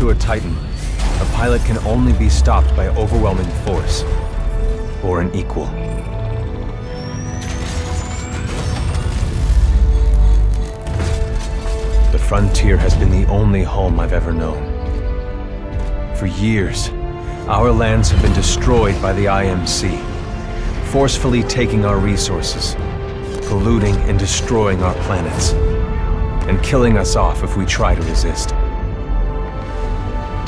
To a Titan, a pilot can only be stopped by overwhelming force, or an equal. The frontier has been the only home I've ever known. For years, our lands have been destroyed by the IMC, forcefully taking our resources, polluting and destroying our planets, and killing us off if we try to resist.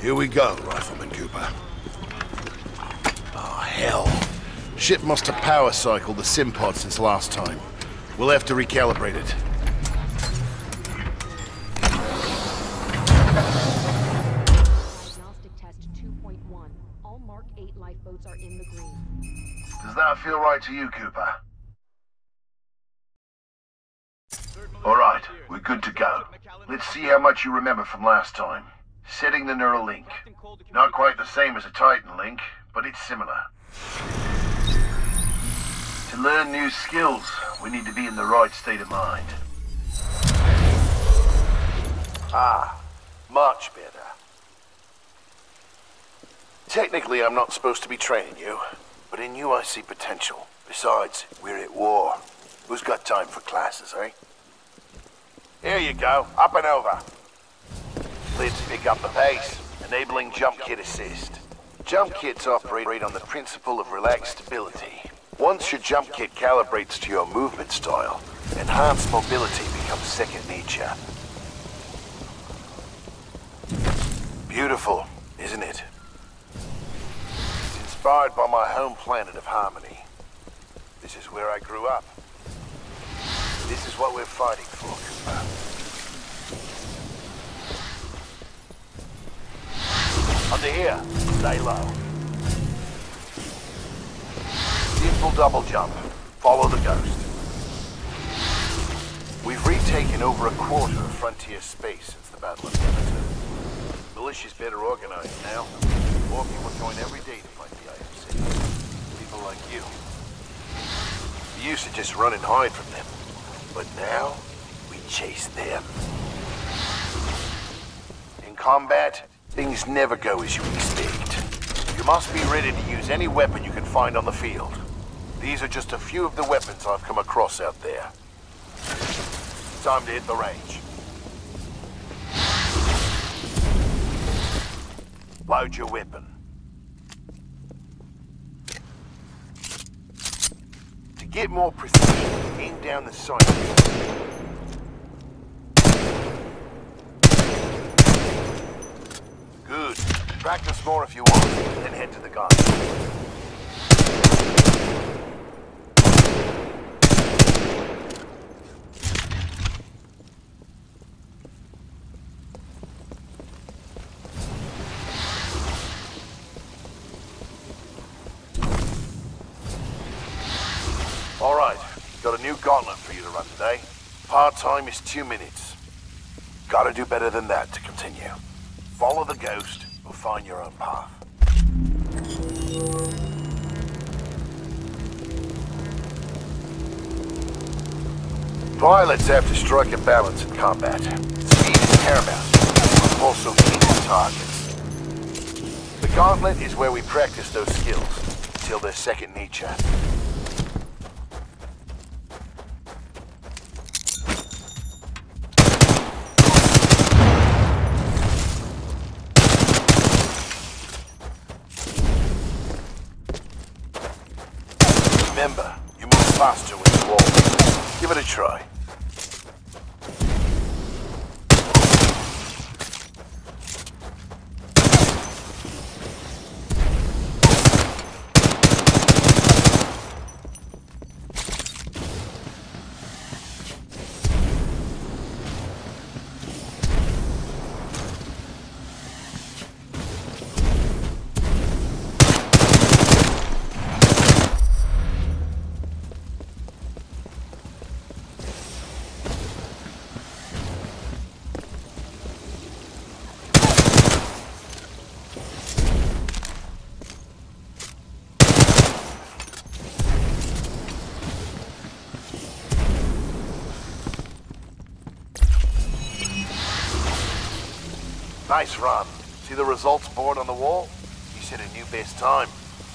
Here we go, Rifleman Cooper. Oh, hell. Ship must have power cycled the sim pod since last time. We'll have to recalibrate it. Diagnostic Test 2.1. All Mark 8 lifeboats are in the green. Does that feel right to you, Cooper? All right, we're good to go. Let's see how much you remember from last time. Setting the neural link. Not quite the same as a Titan link, but it's similar. To learn new skills, we need to be in the right state of mind. Ah, much better. Technically, I'm not supposed to be training you, but in you I see potential. Besides, we're at war. Who's got time for classes, eh? Here you go, up and over. Let's pick up the pace, enabling jump kit assist. Jump kits operate on the principle of relaxed stability. Once your jump kit calibrates to your movement style, enhanced mobility becomes second nature. Beautiful, isn't it? It's inspired by my home planet of Harmony. This is where I grew up. This is what we're fighting for. Under here, stay low. Simple double jump. Follow the ghost. We've retaken over a quarter of frontier space since the Battle of Demeter. Militia's better organized now. More people join every day to fight the IMC. People like you. Used to just run and hide from them. But now, we chase them. In combat, things never go as you expect. You must be ready to use any weapon you can find on the field. These are just a few of the weapons I've come across out there. Time to hit the range. Load your weapon. Get more precision, aim down the sight. Good. Practice more if you want, then head to the gun. All right, got a new gauntlet for you to run today. Part time is two minutes. Gotta do better than that to continue. Follow the ghost or find your own path. Pilots have to strike a balance in combat. Speed is paramount, also hitting targets. The gauntlet is where we practice those skills until they're second nature. Nice run. See the results board on the wall? You set a new best time.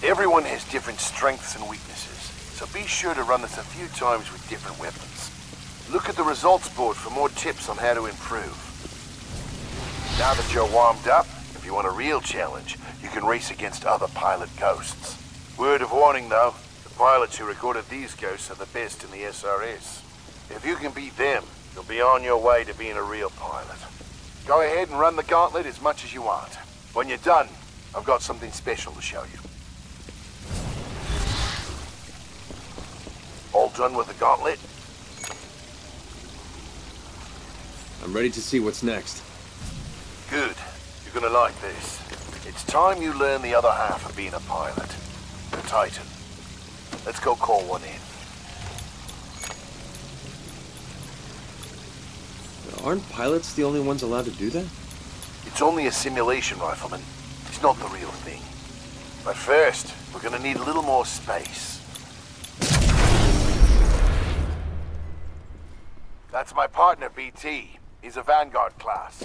Everyone has different strengths and weaknesses, so be sure to run this a few times with different weapons. Look at the results board for more tips on how to improve. Now that you're warmed up, if you want a real challenge, you can race against other pilot ghosts. Word of warning though, the pilots who recorded these ghosts are the best in the SRS. If you can beat them, you'll be on your way to being a real pilot. Go ahead and run the gauntlet as much as you want. When you're done, I've got something special to show you. All done with the gauntlet? I'm ready to see what's next. Good. You're gonna like this. It's time you learn the other half of being a pilot. The Titan. Let's go call one in. Aren't pilots the only ones allowed to do that? It's only a simulation, Rifleman. It's not the real thing. But first, we're gonna need a little more space. That's my partner, BT. He's a Vanguard class.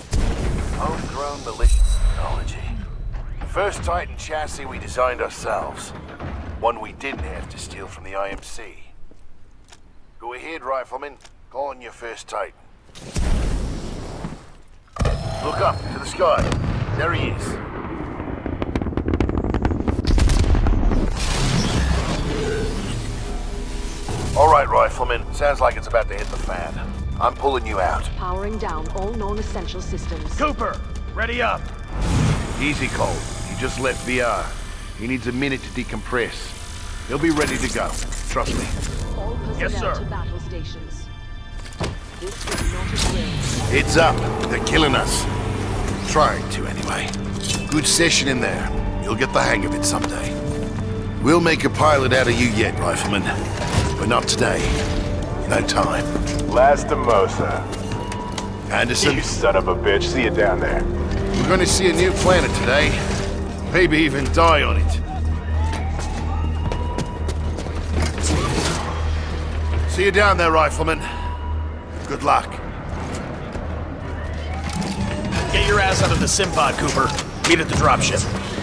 Homegrown Militia technology. First Titan chassis we designed ourselves. One we didn't have to steal from the IMC. Go ahead, Rifleman. Call on your first Titan. Look up to the sky. There he is. All right, Rifleman. Sounds like it's about to hit the fan. I'm pulling you out. Powering down all non-essential systems. Cooper, ready up. Easy, Cole. He just left VR. He needs a minute to decompress. He'll be ready to go. Trust me. All personnel Yes, sir. to battle stations. This is not a drill. It's up. They're killing us. Trying to, anyway. Good session in there. You'll get the hang of it someday. We'll make a pilot out of you yet, Rifleman. But not today. No time. Lastimosa. Anderson, You son of a bitch. See you down there. we're gonna see a new planet today. Maybe even die on it. See you down there, Rifleman. Good luck. Get your ass out of the sim pod, Cooper. Meet at the dropship.